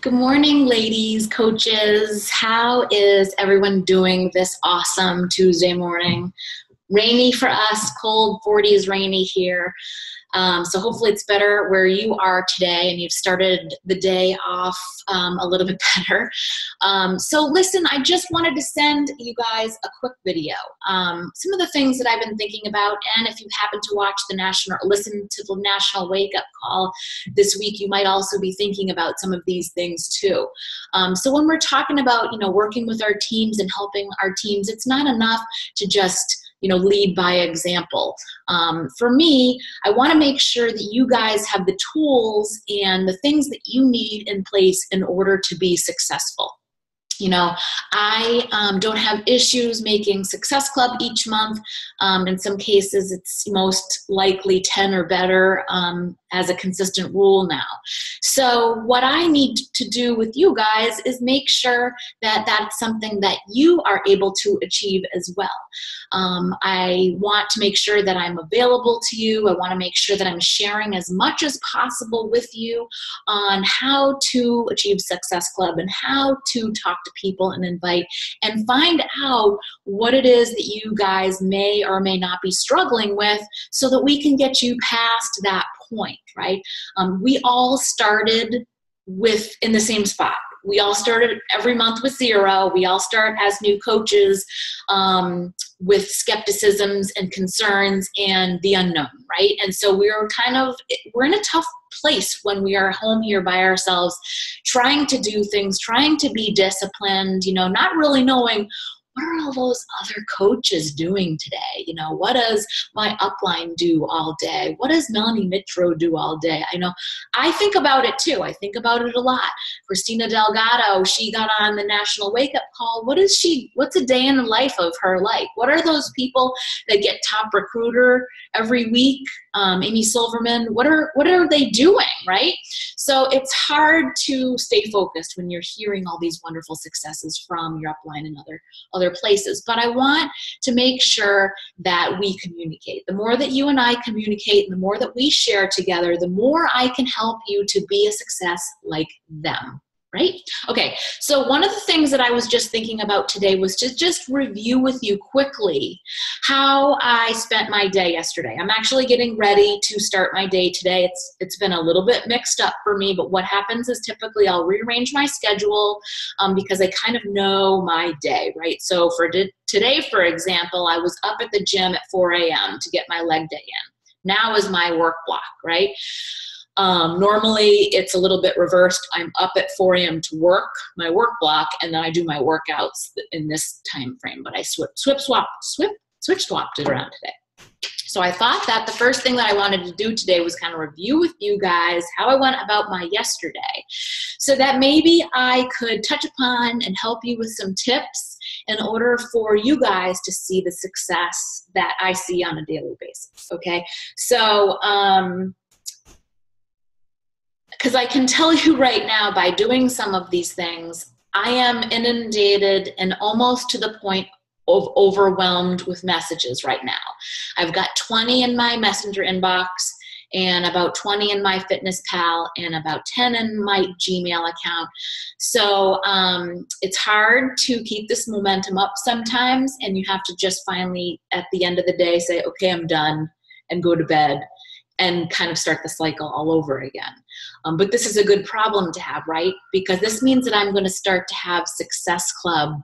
Good morning, ladies, coaches. How is everyone doing this awesome Tuesday morning? Rainy for us, cold, 40s rainy here. Um, so hopefully it's better where you are today and you've started the day off um, a little bit better. Um, so listen, I just wanted to send you guys a quick video. Um, some of the things that I've been thinking about, and if you happen to watch the national, listen to the national wake up call this week, you might also be thinking about some of these things too. Um, so when we're talking about, you know, working with our teams and helping our teams, it's not enough to just you know lead by example. Um, for me i want to make sure that you guys have the tools and the things that you need in place in order to be successful you know i um, don't have issues making success club each month. Um, in some cases it's most likely 10 or better um, as a consistent rule now. So what i need to do with you guys is make sure that that's something that you are able to achieve as well. Um, i want to make sure that i'm available to you. I want to make sure that i'm sharing as much as possible with you on how to achieve success club and how to talk to people and invite and find out what it is that you guys may or may not be struggling with so that we can get you past that point, right? Um, we all started with in the same spot we all started every month with zero. We all start as new coaches um, with skepticisms and concerns and the unknown, right? And so we're kind of we're in a tough place when we are home here by ourselves, trying to do things, trying to be disciplined, you know, not really knowing what are all those other coaches doing today? You know, what does my upline do all day? What does Melanie Mitro do all day? I know I think about it too. I think about it a lot. Christina Delgado, she got on the national wake up call. What is she, what's a day in the life of her like? What are those people that get top recruiter every week? Um, Amy Silverman, what are, what are they doing, right? So it's hard to stay focused when you're hearing all these wonderful successes from your upline and other, other other places. But I want to make sure that we communicate. The more that you and I communicate, the more that we share together, the more I can help you to be a success like them right? Okay, so one of the things that I was just thinking about today was to just review with you quickly how I spent my day yesterday. I'm actually getting ready to start my day today. It's it's been a little bit mixed up for me, but what happens is typically I'll rearrange my schedule um, because I kind of know my day, right? So for today, for example, I was up at the gym at 4 a.m. to get my leg day in. Now is my work block, right? Um, normally, it's a little bit reversed. I'm up at 4 a.m. to work my work block, and then I do my workouts in this time frame. But I swip, swip, swap, swip, switch swapped it around today. So I thought that the first thing that I wanted to do today was kind of review with you guys how I went about my yesterday, so that maybe I could touch upon and help you with some tips in order for you guys to see the success that I see on a daily basis. Okay, so. Um, because I can tell you right now by doing some of these things, I am inundated and almost to the point of overwhelmed with messages right now. I've got 20 in my messenger inbox and about 20 in my fitness pal and about 10 in my gmail account so um, it's hard to keep this momentum up sometimes and you have to just finally at the end of the day say okay i'm done and go to bed and kind of start the cycle all over again. Um, but this is a good problem to have, right? Because this means that I'm going to start to have Success Club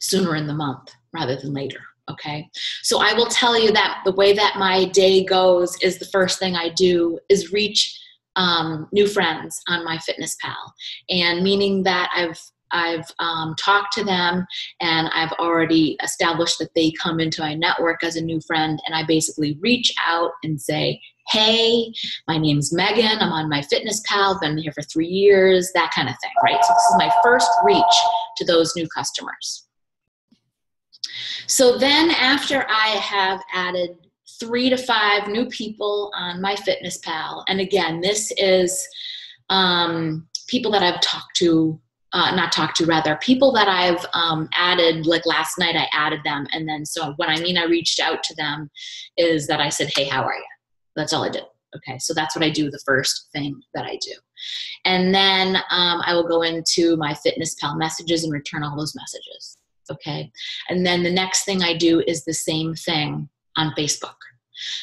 sooner in the month rather than later. Okay. So I will tell you that the way that my day goes is the first thing I do is reach um, new friends on my fitness pal and meaning that i've I've um, talked to them and I've already established that they come into my network as a new friend. And I basically reach out and say, Hey, my name's Meggin. I'm on my fitness pal. Been here for three years, that kind of thing, right? So this is my first reach to those new customers. So then, after I have added three to five new people on my fitness pal, and again, this is um, people that I've talked to uh, not talked to rather people that i've um, added like last night i added them and then so what i mean i reached out to them is that i said hey how are you that's all i did okay so that's what i do the first thing that i do And then um, I will go into my Fitness Pal messages and return all those messages. Okay. And then the next thing I do is the same thing on Facebook.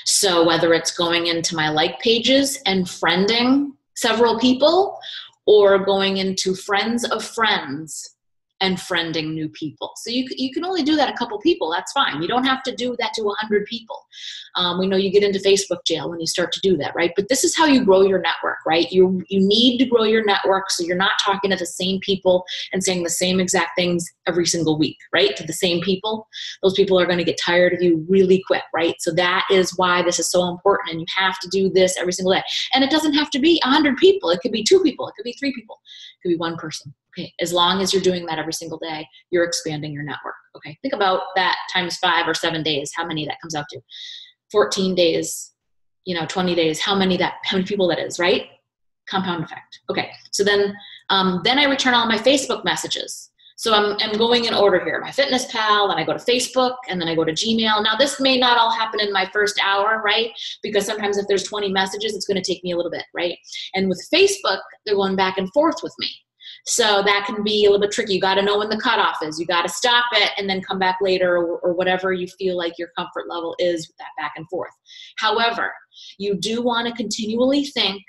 So whether it's going into my like pages and friending several people or going into friends of friends and friending new people. So you, you can only do that a couple people. That's fine. You don't have to do that to 100 people. Um, we know you get into Facebook jail when you start to do that, right? But this is how you grow your network, right? You, you need to grow your network so you're not talking to the same people and saying the same exact things every single week, right? To the same people. Those people are going to get tired of you really quick, right? So that is why this is so important and you have to do this every single day. And it doesn't have to be 100 people. It could be two people. It could be three people. It could be one person. Okay, as long as you're doing that every single day, you're expanding your network. Okay, think about that times five or seven days, how many that comes out to. 14 days, you know, 20 days, how many that, how many people that is, right? Compound effect. Okay, so then, um, then I return all my Facebook messages. So I'm, I'm going in order here. My Fitness Pal, then I go to Facebook, and then I go to Gmail. Now this may not all happen in my first hour, right? Because sometimes if there's 20 messages, it's going to take me a little bit, right? And with Facebook, they're going back and forth with me. So that can be a little bit tricky. You got to know when the cutoff is. You got to stop it and then come back later or, or, whatever you feel like your comfort level is with that back and forth. However, you do want to continually think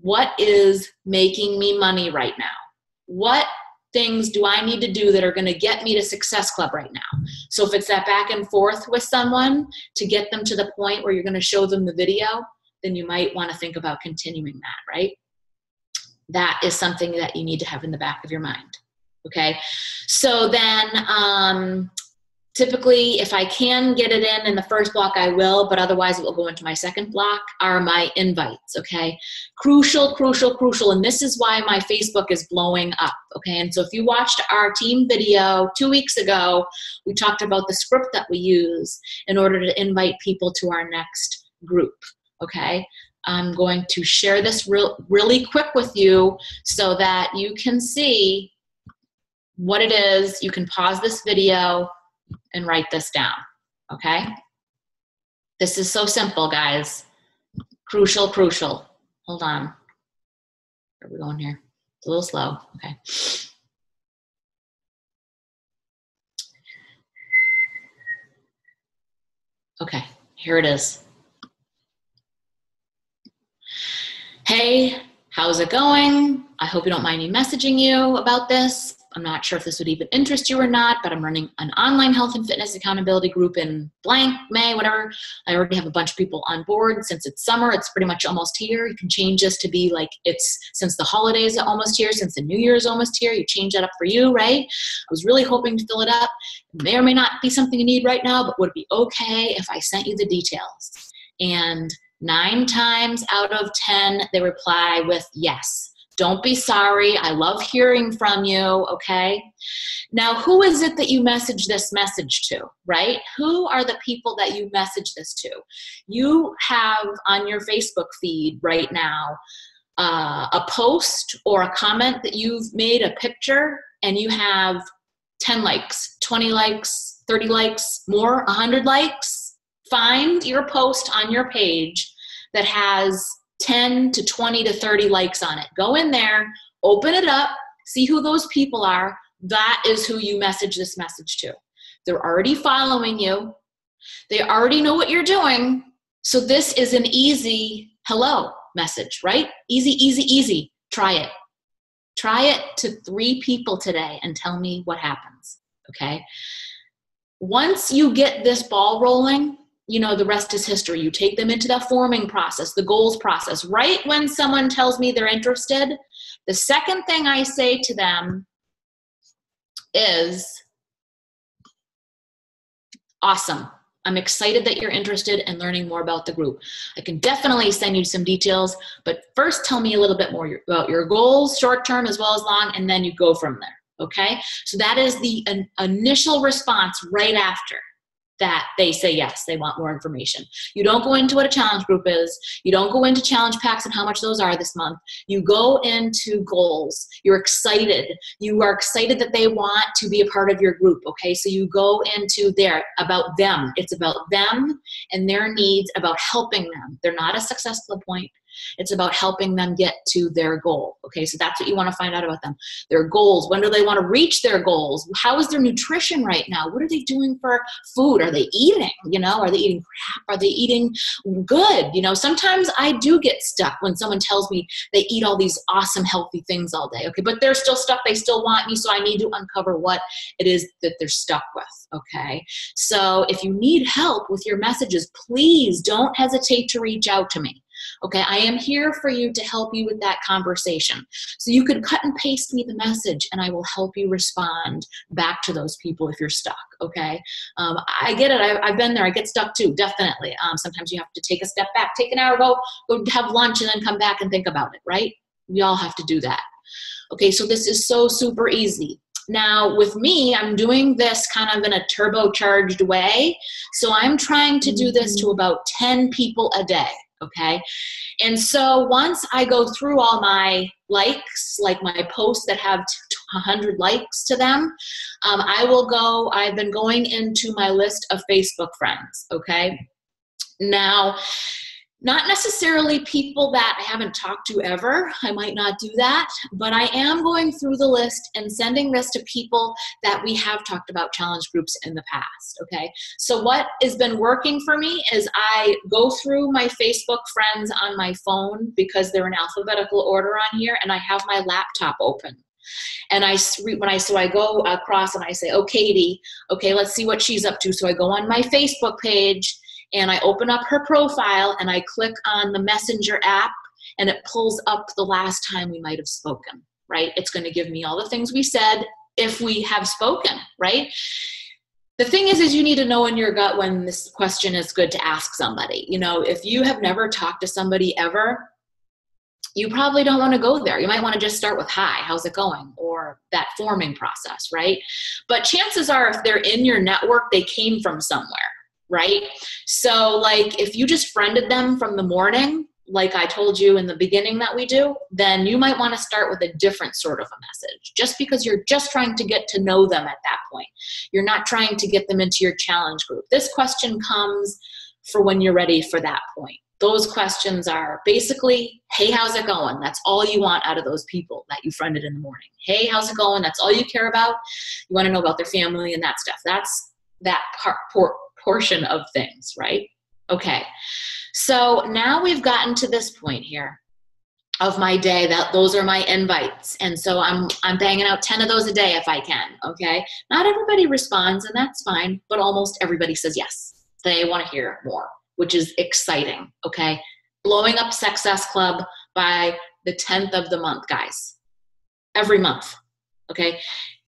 what is making me money right now? What things do I need to do that are going to get me to Success Club right now? So if it's that back and forth with someone to get them to the point where you're going to show them the video, then you might want to think about continuing that, right? That is something that you need to have in the back of your mind okay? So then um, typically if i can get it in in the first block i will but otherwise it will go into my second block are my invites okay? Crucial crucial crucial and this is why my facebook is blowing up okay? And so if you watched our team video two weeks ago we talked about the script that we use in order to invite people to our next group okay I'm going to share this real, really quick with you so that you can see what it is. You can pause this video and write this down, okay? This is so simple, guys. Crucial, crucial. Hold on. Where are we going here? It's a little slow, okay. Okay, here it is. Hey, how's it going? I hope you don't mind me messaging you about this. I'm not sure if this would even interest you or not, but I'm running an online health and fitness accountability group in blank, May, whatever. I already have a bunch of people on board. Since it's summer, it's pretty much almost here. You can change this to be like it's since the holidays are almost here, since the new year is almost here. You change that up for you, right? I was really hoping to fill it up. It may or may not be something you need right now, but would it be okay if I sent you the details? And Nine times out of 10, they reply with yes. Don't be sorry. I love hearing from you. Okay. Now, who is it that you message this message to, right? Who are the people that you message this to? You have on your Facebook feed right now uh, a post or a comment that you've made, a picture, and you have 10 likes, 20 likes, 30 likes, more, 100 likes. Find your post on your page that has 10 to 20 to 30 likes on it. Go in there, open it up, see who those people are. That is who you message this message to. They're already following you, they already know what you're doing. So, this is an easy hello message, right? Easy, easy, easy. Try it. Try it to three people today and tell me what happens. Okay. Once you get this ball rolling, you know the rest is history. You take them into that forming process the goals process. Right when someone tells me they're interested the second thing i say to them is awesome. I'm excited that you're interested in learning more about the group. I can definitely send you some details but first tell me a little bit more about your goals short term as well as long and then you go from there. Okay? So that is the initial response right after that they say yes, they want more information. You don't go into what a challenge group is. You don't go into challenge packs and how much those are this month. You go into goals. You're excited. You are excited that they want to be a part of your group. Okay, so you go into there about them. It's about them and their needs, about helping them. They're not a success point. It's about helping them get to their goal. Okay, so that's what you want to find out about them. Their goals. When do they want to reach their goals? How is their nutrition right now? What are they doing for food? Are they eating? You know, are they eating crap? Are they eating good? You know, sometimes I do get stuck when someone tells me they eat all these awesome, healthy things all day. Okay, but they're still stuck. They still want me, so I need to uncover what it is that they're stuck with. Okay, so if you need help with your messages, please don't hesitate to reach out to me. Okay, I am here for you to help you with that conversation. So you could cut and paste me the message and I will help you respond back to those people if you're stuck. Okay, um, I get it. I, have been there. I get stuck too, definitely. Um, sometimes you have to take a step back, take an hour, go, go have lunch, and then come back and think about it, right? We all have to do that. Okay, so this is so super easy. Now, with me, I'm doing this kind of in a turbocharged way. So I'm trying to do this to about 10 people a day. Okay. And so once I go through all my likes, like my posts that have 100 likes to them, um, I will go, I've been going into my list of Facebook friends. Okay. Now, not necessarily people that I haven't talked to ever. I might not do that, but I am going through the list and sending this to people that we have talked about challenge groups in the past. Okay. So, what has been working for me is I go through my Facebook friends on my phone because they're in alphabetical order on here, and I have my laptop open. And I when I so I go across and I say, "Oh, Katie, okay, let's see what she's up to." So I go on my Facebook page and I open up her profile and I click on the Messenger app and it pulls up the last time we might have spoken, right? It's going to give me all the things we said if we have spoken, right? The thing is, is you need to know in your gut when this question is good to ask somebody. You know, if you have never talked to somebody ever, you probably don't want to go there. You might want to just start with hi, how's it going? Or that forming process, right? But chances are, if they're in your network, they came from somewhere, right? So, like, if you just friended them from the morning, like I told you in the beginning that we do, then you might want to start with a different sort of a message just because you're just trying to get to know them at that point. You're not trying to get them into your challenge group. This question comes for when you're ready for that point. Those questions are basically, hey, how's it going? That's all you want out of those people that you friended in the morning. Hey, how's it going? That's all you care about. You want to know about their family and that stuff. That's that part, portion of things, right? Okay. So now we've gotten to this point here of my day that those are my invites. And so i'm i'm banging out 10 of those a day if i can okay? Not everybody responds and that's fine but almost everybody says yes. They want to hear more which is exciting okay? Blowing up success club by the 10th of the month guys. Every month okay?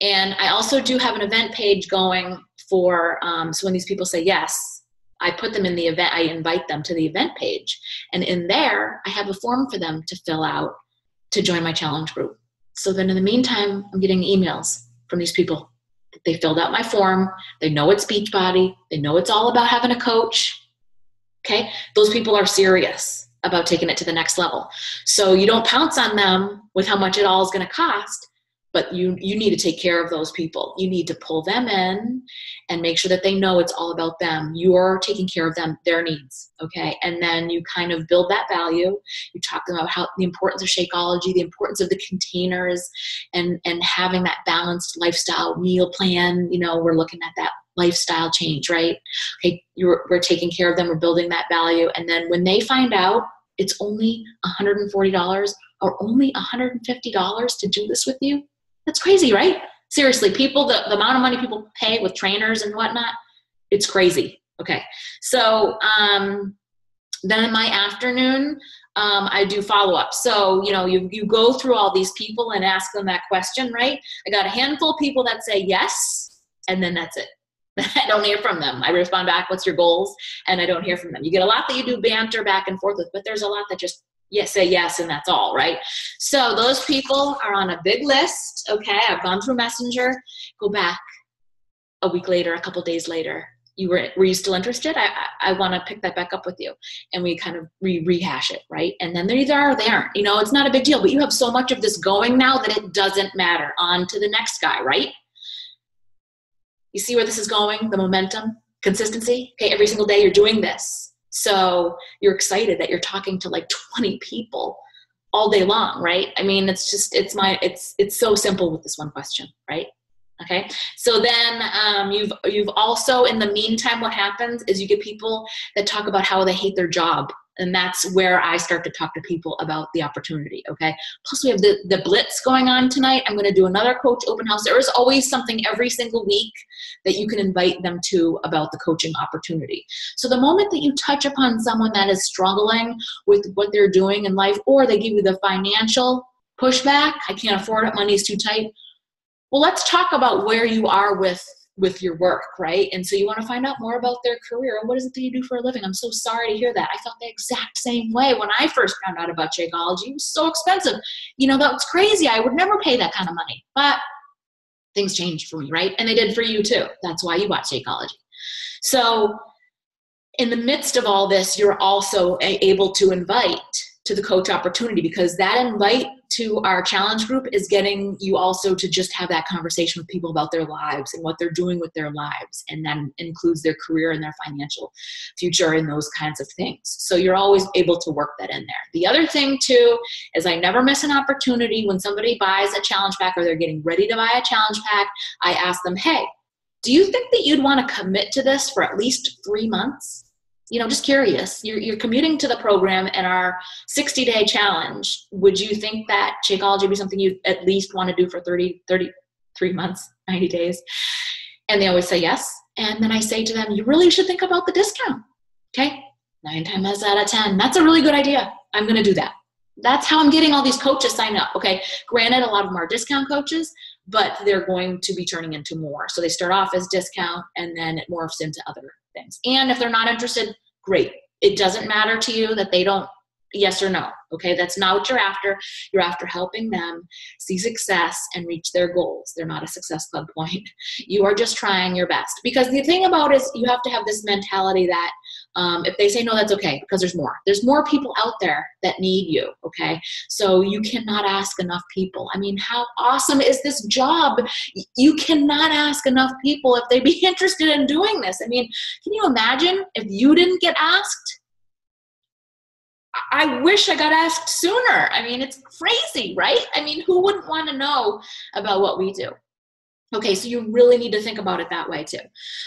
And i also do have an event page going for um, so when these people say yes i put them in the event i invite them to the event page. And in there i have a form for them to fill out to join my challenge group. So then in the meantime i'm getting emails from these people. They filled out my form. They know it's beachbody they know it's all about having a coach okay? Those people are serious about taking it to the next level. So you don't pounce on them with how much it all is going to cost but you you need to take care of those people. You need to pull them in and make sure that they know it's all about them. You're taking care of them their needs okay? And then you kind of build that value. You talk about how the importance of shakeology the importance of the containers and and having that balanced lifestyle meal plan you know we're looking at that lifestyle change right? Okay you're, we're taking care of them we're building that value. And then when they find out it's only $140 or only $150 to do this with you that's crazy, right? Seriously, people, the, the amount of money people pay with trainers and whatnot, it's crazy. Okay. So um, then in my afternoon, um, I do follow up. So, you know, you, you go through all these people and ask them that question, right? I got a handful of people that say yes, and then that's it. I don't hear from them. I respond back, what's your goals? And I don't hear from them. You get a lot that you do banter back and forth with, but there's a lot that just yes, say yes, and that's all, right? So those people are on a big list. Okay, I've gone through Messenger. Go back a week later, a couple days later. You were were you still interested? I I, I want to pick that back up with you, and we kind of re rehash it, right? And then they either are or they aren't. You know, it's not a big deal. But you have so much of this going now that it doesn't matter. On to the next guy, right? You see where this is going? The momentum, consistency. Okay, every single day you're doing this So you're excited that you're talking to like 20 people all day long, right? I mean, it's just it's my it's it's so simple with this one question, right? Okay, so then um, you've you've also in the meantime, what happens is you get people that talk about how they hate their job and that's where I start to talk to people about the opportunity. Okay. Plus, we have the the blitz going on tonight. I'm going to do another coach open house. There is always something every single week that you can invite them to about the coaching opportunity. So the moment that you touch upon someone that is struggling with what they're doing in life, or they give you the financial pushback, I can't afford it, money's too tight. Well, let's talk about where you are with with your work, right? And so you want to find out more about their career. And what is it that you do for a living? I'm so sorry to hear that. I felt the exact same way when I first found out about Shakeology. It was so expensive. You know, that's crazy. I would never pay that kind of money. But things changed for me, right? And they did for you too. That's why you bought Shakeology. So in the midst of all this, you're also able to invite to the coach opportunity because that invite to our challenge group is getting you also to just have that conversation with people about their lives and what they're doing with their lives and that includes their career and their financial future and those kinds of things. So you're always able to work that in there. The other thing too is i never miss an opportunity when somebody buys a challenge pack or they're getting ready to buy a challenge pack i ask them hey do you think that you'd want to commit to this for at least three months you know, just curious. You're, you're commuting to the program and our 60 day challenge. Would you think that Shakeology would be something you at least want to do for 30, 33 months, 90 days? And they always say yes. And then I say to them, you really should think about the discount. Okay. Nine times out of 10. That's a really good idea. I'm going to do that. That's how I'm getting all these coaches signed up. Okay. Granted, a lot of them are discount coaches, but they're going to be turning into more. So they start off as discount and then it morphs into other things. And if they're not interested, great. It doesn't matter to you that they don't yes or no. Okay, that's not what you're after. You're after helping them see success and reach their goals. They're not a success club point. You are just trying your best. Because the thing about is you have to have this mentality that um, if they say no, that's okay because there's more. There's more people out there that need you. Okay, so you cannot ask enough people. I mean, how awesome is this job? You cannot ask enough people if they'd be interested in doing this. I mean, can you imagine if you didn't get asked? I wish I got asked sooner. I mean, it's crazy, right? I mean, who wouldn't want to know about what we do? Okay, so you really need to think about it that way too.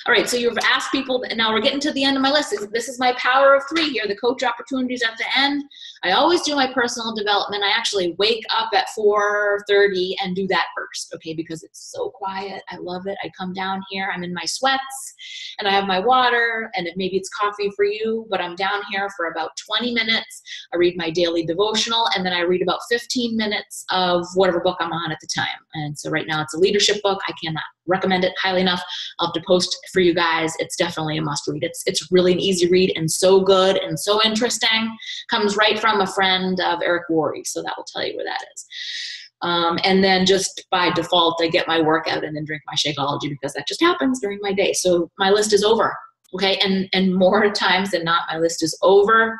All right, so you've asked people, and now we're getting to the end of my list. This is my power of three here, the coach opportunities at the end. I always do my personal development. I actually wake up at 4.30 and do that first, okay, because it's so quiet. I love it. I come down here, I'm in my sweats, and I have my water, and maybe it's coffee for you, but I'm down here for about 20 minutes. I read my daily devotional, and then I read about 15 minutes of whatever book I'm on at the time. And so right now it's a leadership book. I cannot recommend it highly enough. I'll have to post for you guys. It's definitely a must read. It's it's really an easy read and so good and so interesting. Comes right from a friend of Eric Worre, so that will tell you where that is. Um, and then just by default, I get my workout and then drink my Shakeology because that just happens during my day. So my list is over. Okay, and and more times than not, my list is over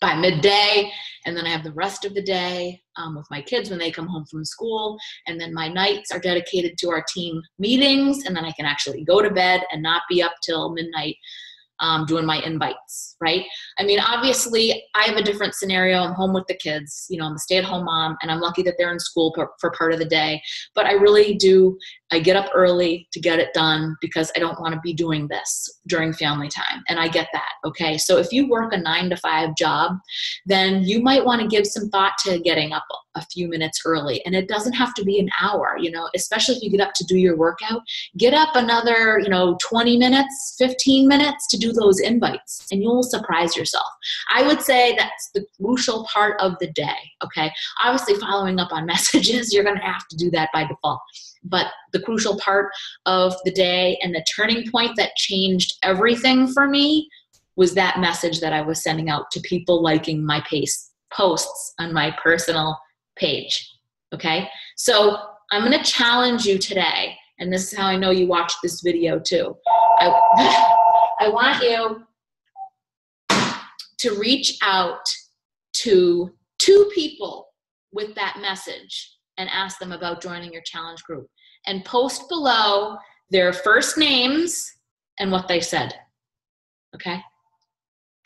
by midday and then I have the rest of the day um, with my kids when they come home from school. And then my nights are dedicated to our team meetings, and then I can actually go to bed and not be up till midnight um, doing my invites, right? I mean, obviously, I have a different scenario. I'm home with the kids. You know, I'm a stay at home mom, and I'm lucky that they're in school for, for part of the day. But I really do, I get up early to get it done because I don't want to be doing this during family time. And I get that, okay? So if you work a nine to five job, then you might want to give some thought to getting up a few minutes early. And it doesn't have to be an hour, you know, especially if you get up to do your workout. Get up another, you know, 20 minutes, 15 minutes to do those invites, and you'll surprise yourself. I would say that's the crucial part of the day, okay? Obviously, following up on messages, you're going to have to do that by default. But the crucial part of the day and the turning point that changed everything for me was that message that I was sending out to people liking my pace posts on my personal page. Okay? So I'm going to challenge you today, and this is how I know you watched this video too. I, I want you to reach out to two people with that message and ask them about joining your challenge group and post below their first names and what they said. Okay?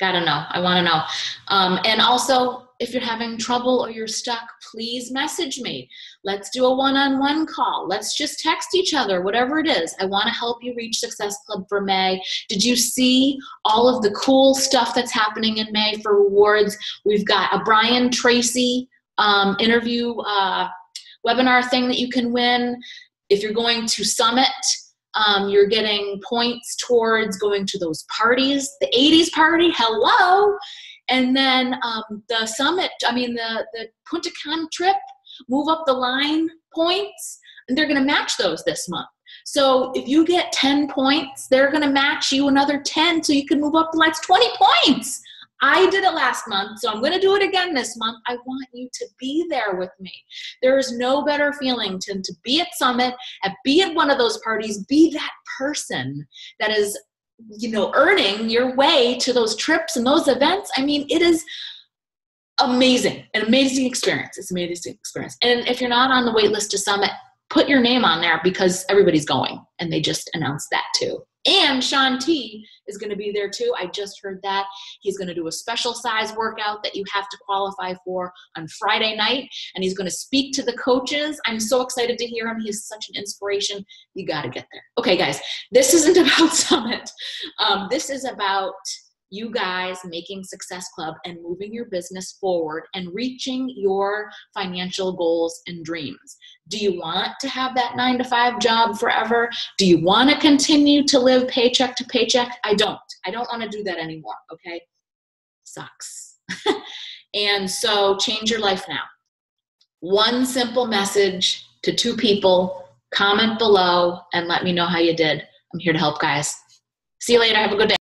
Gotta know. I want to know. Um, and also, if you're having trouble or you're stuck, please message me. Let's do a one on one call. Let's just text each other, whatever it is. I want to help you reach Success Club for May. Did you see all of the cool stuff that's happening in May for rewards? We've got a Brian Tracy um, interview uh, webinar thing that you can win. If you're going to Summit, um, you're getting points towards going to those parties. The 80s party, hello. And then um, the summit, I mean, the, the Punta Cana trip, move up the line points, and they're going to match those this month. So if you get 10 points, they're going to match you another 10 so you can move up the lights 20 points. I did it last month, so I'm going to do it again this month. I want you to be there with me. There is no better feeling than to be at Summit, and be at one of those parties, be that person that is, you know, earning your way to those trips and those events. I mean, it is amazing, an amazing experience. It's an amazing experience. And if you're not on the wait list to Summit, put your name on there because everybody's going, and they just announced that too. And Shaun T is going to be there too. I just heard that. He's going to do a special size workout that you have to qualify for on Friday night. And he's going to speak to the coaches. I'm so excited to hear him. He's such an inspiration. You got to get there. Okay, guys, this isn't about Summit. Um, this is about you guys making Success Club and moving your business forward and reaching your financial goals and dreams. Do you want to have that nine to five job forever? Do you want to continue to live paycheck to paycheck? I don't. I don't want to do that anymore, okay? Sucks. and so change your life now. One simple message to two people, comment below and let me know how you did. I'm here to help, guys. See you later. Have a good day.